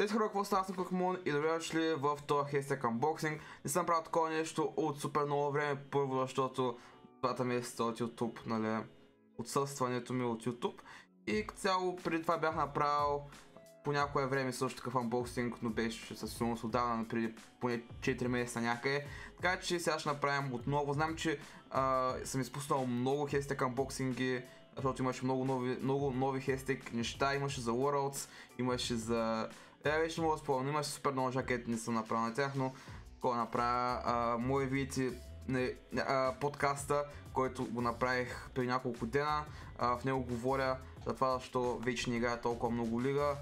Здравейте хора, какво става? Съм Покемон и добре дошли в този хестек unboxing. Не съм правил такова нещо от супер много време, първо защото двата месеца от YouTube, нали, отсъстването ми от YouTube. И цяло преди това бях направил по някое време също такъв unboxing, но беше със сигурност отдавна, преди поне 4 месеца някъде. Така че сега ще направим отново. Знам, че а, съм изпуснал много хестек unboxinги, защото имаше много нови, много нови хестек неща, имаше за Worlds, имаше за е, вече мога да спомня, имаше супер много жакети, не съм направил на тях, но какво направя, а, мои видите не, а, подкаста, който го направих преди няколко дена, а, в него говоря за това, защо вече не играя толкова много лига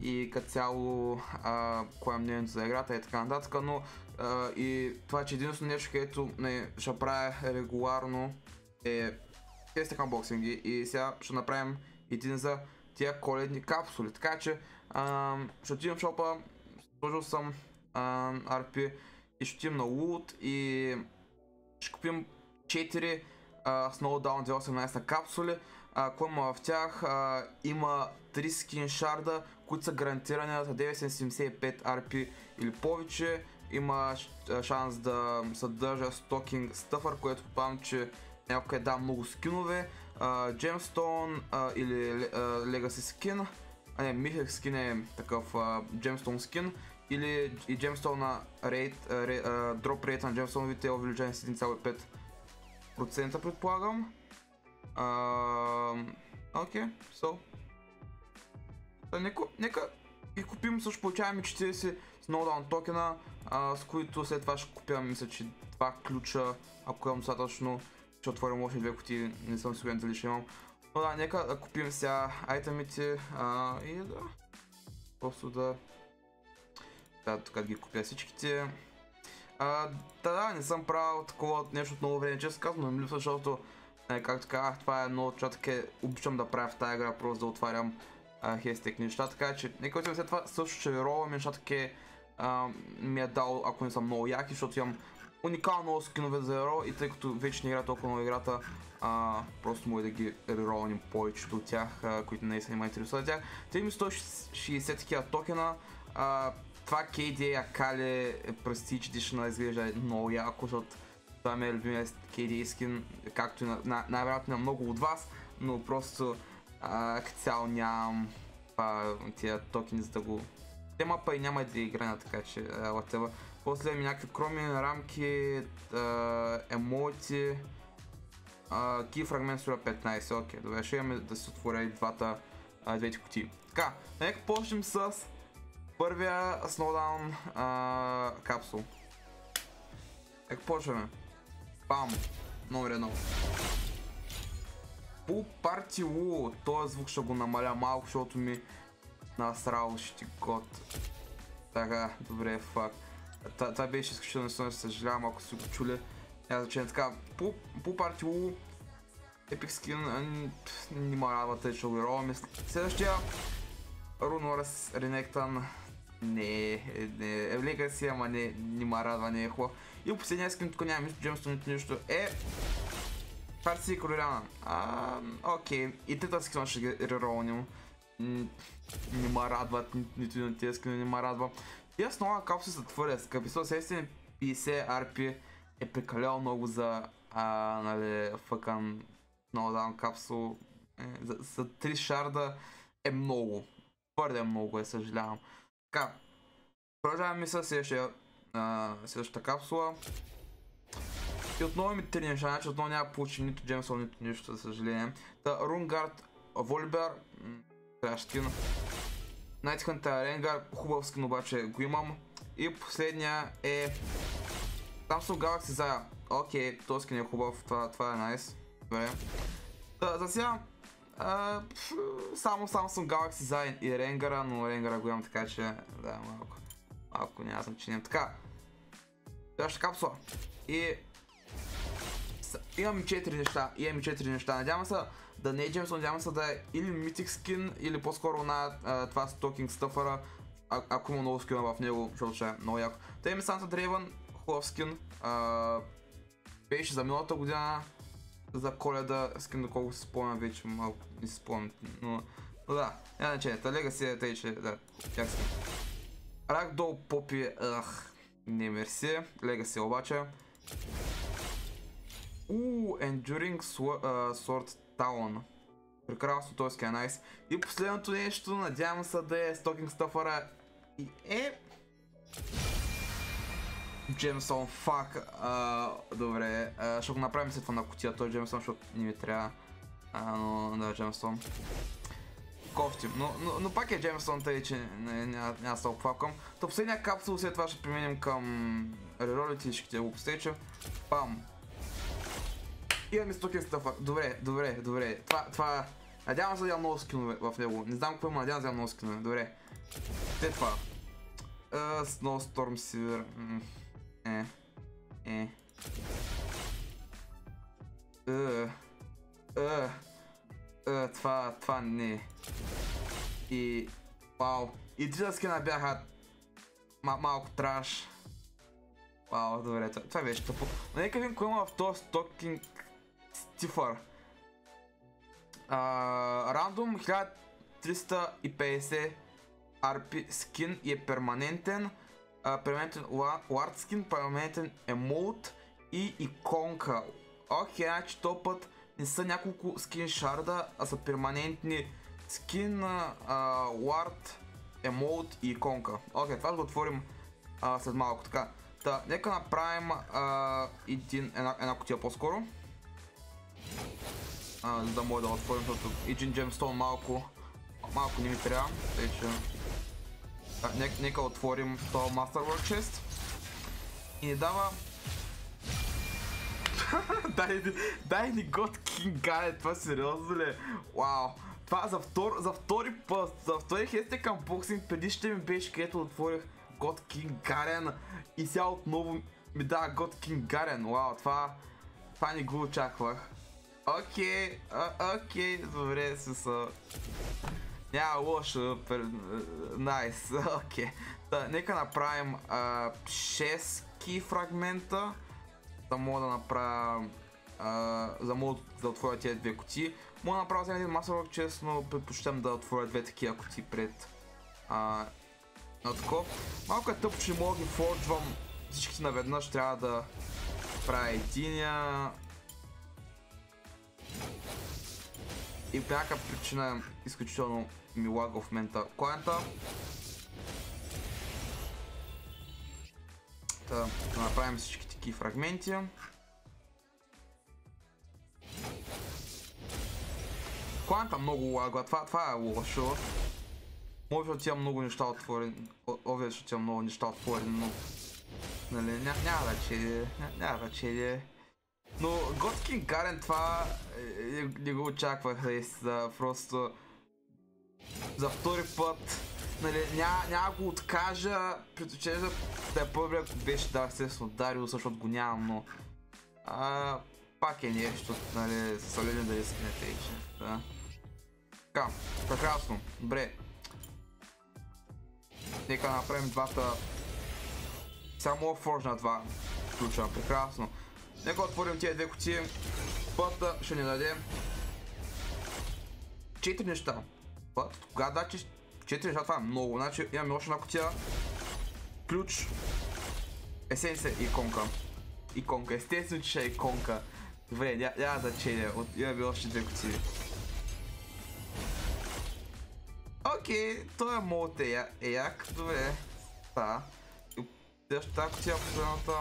и като цяло а, кое е мнението за играта и така нататък, но а, и това, че единствено нещо, което не ще правя регуларно е тестик анбоксинги и сега ще направим един за тия коледни капсули, така че ще отидем в шопа, сложил съм RP и ще отидем на Loot и ще купим 4 а, Snowdown 2018 капсули. Какво има в тях? Има 3 скин шарда, които са гарантирани за 975 RP или повече. Има шанс да съдържа стокинг стъфър, което попадам, че някой е дам много скинове. Gemstone или Legacy скин а не, Mythic скин е такъв Gemstone скин или и Gemstone на рейд, uh, uh, drop rate на Gemstone е увеличен с 1,5% предполагам. Окей, so. Нека, нека ги купим, също получаваме 40 Snowdown токена, uh, с които след това ще купя, мисля, че два ключа, ако имам достатъчно, ще отворим още две кутии, не съм сигурен дали ще имам. Но да, нека да купим сега айтемите а, и да... Просто да... Да, тук ги купя всичките. А, да, да, не съм правил такова нещо от много време, често казвам, но защото, е, както казах, това е едно, че така обичам да правя в тази игра, просто да отварям хестек неща, така че нека отидем след това също ще ровам нещата, таке ми е дал, ако не съм много яки, защото имам уникално много скинове за Еро и тъй като вече не игра толкова много играта, а, просто може да ги реролним повечето от тях, а, които не са има интересуват тях. Те има 160 такива токена. А, това KDA Акали Prestige Edition изглежда много яко, защото това ми е любимия KDA скин, както и на, на, най-вероятно на много от вас, но просто като цяло нямам тия токени за да го... Те мапа и няма да игра, така че whatever. После ми някакви кроми, рамки, емоти, ки фрагмент струва 15, окей, добре, ще имаме да се отворя и двата, двете кутии. Така, нека почнем с първия Snowdown капсул. Нека почваме. Бам, номер едно. По парти Лу, този звук ще го намаля малко, защото ми насрал ще год. Така, добре, факт. Това беше изключително силно, съжалявам ако си го чули. Няма значение така. По, по парти Лу, Epic Skin не ме радва тъй, че го роваме. Следващия Рунорес Ренектан не, не, е в Legacy, ама не, ме радва, не е хубав. И последния скин, тук няма нищо, Джемстон, нищо, е Фарси и Короляна. Окей, и трета скина ще ги реролним. Не ме радват, нито от тези скини не ме радва. Тия основа капсули са твърде скъпи. 150 RP е прекалено много за а, нали, фъкан даун капсул. Е, за, за 3 шарда е много. Твърде много е, съжалявам. Така, продължаваме с следващата капсула. И отново ми три неща, значи отново няма получим нито Джемсон, нито нищо, за съжаление. Та, Рунгард, Волибер, трябваше скина. Night Hunter Ренгар, хубав скин обаче го имам. И последния е Samsung Galaxy Zaya. Окей, този скин е хубав, това, това е найс. Добре. За сега само Samsung Galaxy Zaya и Ренгара, но Ренгара го имам така че да, малко. Малко няма значение. Така. Следващата капсула. И имам 4 неща, имам 4 неща. Надявам се да не е Джемс, надявам се да е или Mythic скин, или по-скоро на това Stalking Stuffer, а, ако има много скина в него, защото ще е много яко. Та има Санта Дрейвън, хубав скин. А, беше за миналата година за коледа скин, доколко се спомням вече, малко не се спомням, но, но да, значение, та Legacy е тъй, че да, тях скин. Рагдол Попи, ах, не мерси. Legacy обаче. Ууу, Enduring Swo- а, Sword Town. Прекрасно, т.е. е найс. И последното нещо, надявам се да е Stocking Stuffera. И е... Джемсон, фак. Добре, ще го направим след това на кутия, той Джемсон, защото не ми трябва. А, но да, Джемсон. Кофтим, но, но, но пак е Джемсон, тъй че няма, да се оплаквам. То последния капсул, след това ще преминем към реролите и ще ти го постеча. Пам. Имаме стоки стъфа. Добре, добре, добре. Това, това... Надявам се да имам много скинове в него. Не знам какво има, надявам се да имам много скинове. Добре. След това. Uh. Това, не. И... Вау. И бяха... Ма, малко траш. Вау, добре, това, беше тъпо. Нека видим има в този стокинг Стифър. Рандом 1350 RP скин и е перманентен. А, перманентен лард скин, перманентен емоут и иконка. Окей, значи то път не са няколко скин шарда, а са перманентни скин, лард, емоут и иконка. Окей, това го отворим а, след малко. Така, Та, нека направим а, един, една, една кутия по-скоро. А, за да може да отворим, защото един джемстон малко, малко не ми трябва. Тъй, че... А, нека, нека отворим този Masterwork Chest. И ни дава... дай, дай ни God King Guide, това сериозно ли? е? Вау! Това за, втор, за втори път, за втори хестек unboxing, преди ще ми беше, където отворих God King Garen и сега отново ми дава God King Garen. Вау, това, това не го очаквах. Окей, а- окей, добре, смисъл. Няма лошо, найс, окей. Та, нека направим а, 6 ки фрагмента, да мога да направя, за мога да отворя тези две кутии. Мога да направя един масовък чест, но предпочитам да отворя две такива кутии пред а, на такова. Малко е тъпо, че мога да ги форджвам всичките наведнъж, трябва да правя единия. И по причина изключително ми лага в момента клиента. Та, да направим всички такива фрагменти. Клиента много лага, това, това е лошо. Може да имам много неща отворени. Ове, защото имам много неща отворени, но... Нали, ня, няма да че... Няма да че... Но Готски Гарен това е, не, не го очаквах наистина, просто за втори път нали, няма, няма го откажа, предпочитам да, да е по-добре ако беше да естествено Дарио, защото го нямам, но а, пак е нещо, нали, солидно да искнете и че, да. Така, прекрасно, добре. Нека направим двата само форж на два ключа, прекрасно. Нека отворим тия две кутии. Пътта ще ни даде четири неща. Път, кога да че четири неща, това е много. Значи имаме още една кутия. Ключ. Есенция и иконка. Иконка. Естествено, че ще е иконка. Добре, няма ня, челя. От, имаме още две кутии. Окей, той е мод е, як. Добре. Та. Тази кутия последната.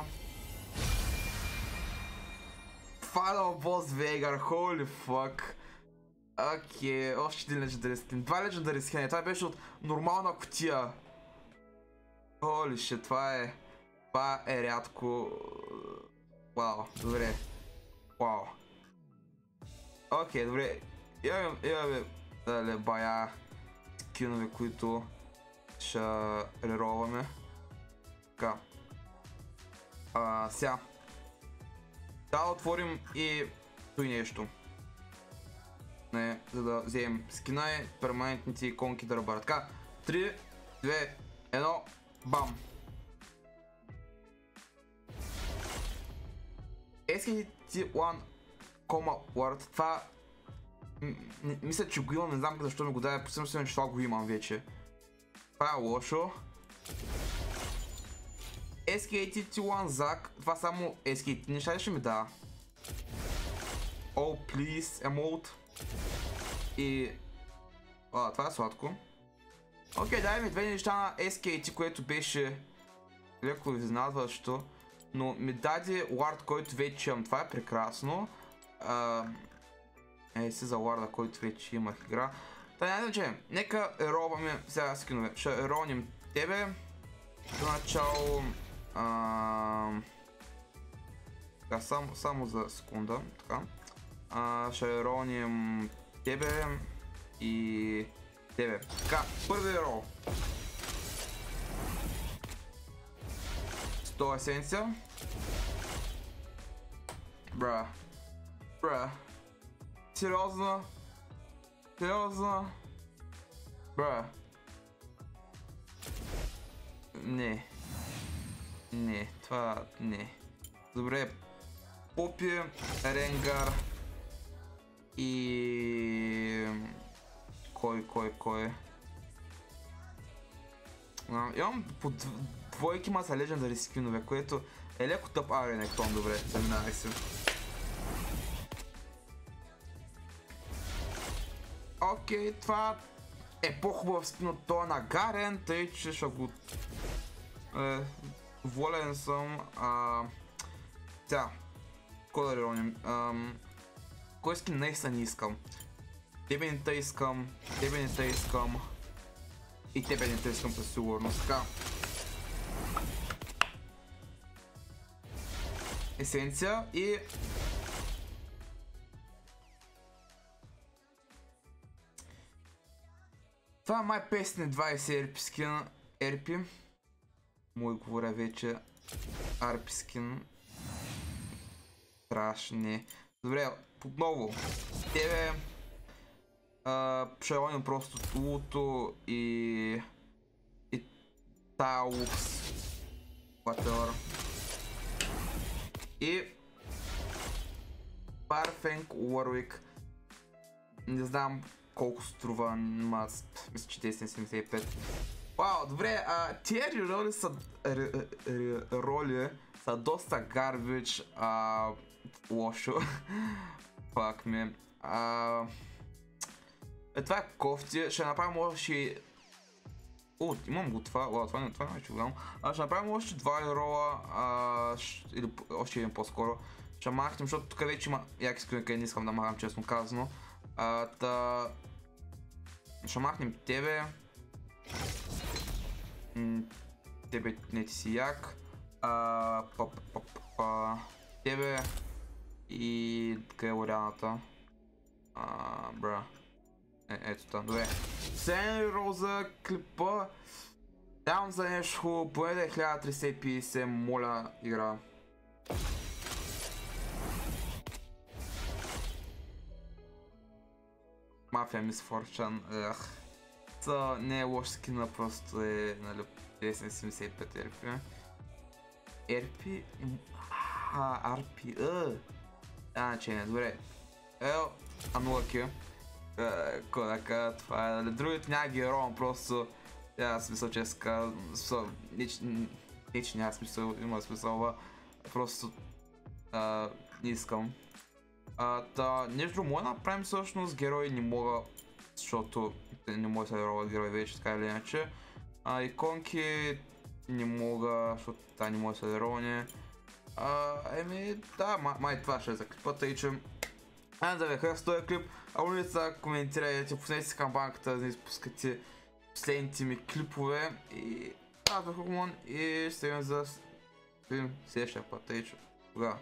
Final Boss Veigar, holy fuck. Окей, още един Legendary Skin. Два Legendary Skin. Това беше от нормална кутия. Holy shit, това е... Това е рядко... Вау, добре. Вау. Окей, добре. Имаме, имаме, дали, бая скинове, които ще реролваме. Така. А, сега. Да отворим и той нещо. Не, за да вземем скина и перманентните иконки да ръбарат. Така, 3, 2, 1, бам! SKT1, Word, това... Мисля, че го имам, не знам защо ми го даде, по че това го имам вече. Това е лошо. SKT T1 Зак, това само SKT неща ще ми да? Oh, please, emote. И... А, това е сладко. Окей, дай ми две неща на SKT, което беше леко изнадващо. Но ми даде лард, който вече имам. Това е прекрасно. А, е, си за ларда, който вече имах игра. Та няма значение. Нека ероваме сега скинове. Ще ероним тебе. За начало... А, така, само, само за секунда. Така. А, ще ероним тебе и тебе. Така, първи рол. 100 есенция. Бра. Бра. Сериозно? Сериозно? Бра. Не. Не, това не. Добре. Попи, Ренгар и... Кой, кой, кой? А, имам по двойки маса легендари скинове, което е леко тъп арен еклон, добре, заминавай се. Окей, това е по-хубав скин от това на Гарен, тъй че ще го... Е, волен съм. А, тя, кой да рероним? Кой скин наистина не искам? Тебе не те искам, тебе не те искам. И тебе не те искам със сигурност. Така. Есенция и... Това е май песни 20 ерпи скин. Ерпи. Мой говоря вече. Арпи скин. Страшни. Добре, отново. Тебе а, шалоним просто Луто и... и Таукс. Whatever. И... Парфенк Уорвик. Не знам колко струва, ма, мисля, че 1075. Вау, добре, а, тия роли са, роли са доста гарбич, а, лошо. Пак ми. А, е, това е кофти. Ще направим още... О, имам го това. О, това не, това не е чугам. А, ще направим още два рола. А, ш... Или още един по-скоро. Ще махнем, защото тук вече има яки скрини, къде не искам да махам, честно казано. А, та... Ще махнем тебе. Тебе не ти си як. А, па, па, па, па, тебе. И къде е Лоряната? А, бра. Е, ето там, добре. Сен роза клипа. Давам за нещо хубаво, поне да е 1350, моля, игра. Мафия Мис Форчан, ех. Та не е лош скина, просто е, нали, 1075 ерпи. Ерпи? А, арпи, а. А, че не, добре. Ел, да кажа, това е, нали, другите няма ги ровам, просто няма смисъл, че ска, не, че няма смисъл, има смисъл, просто а, не искам. А, та, нещо да направим всъщност, герои не мога, защото не мога да се роват герои вече, така или иначе. А, иконки не мога, защото та не мога да се роване. еми, да, май, това ще е за клипа, тъй че... Айде да ви хареса този клип. Абонирайте се, коментирайте, пуснете се камбанката, да не изпускате последните ми клипове. И това е Хукмон и ще видим за следващия път. Тъй, че тогава.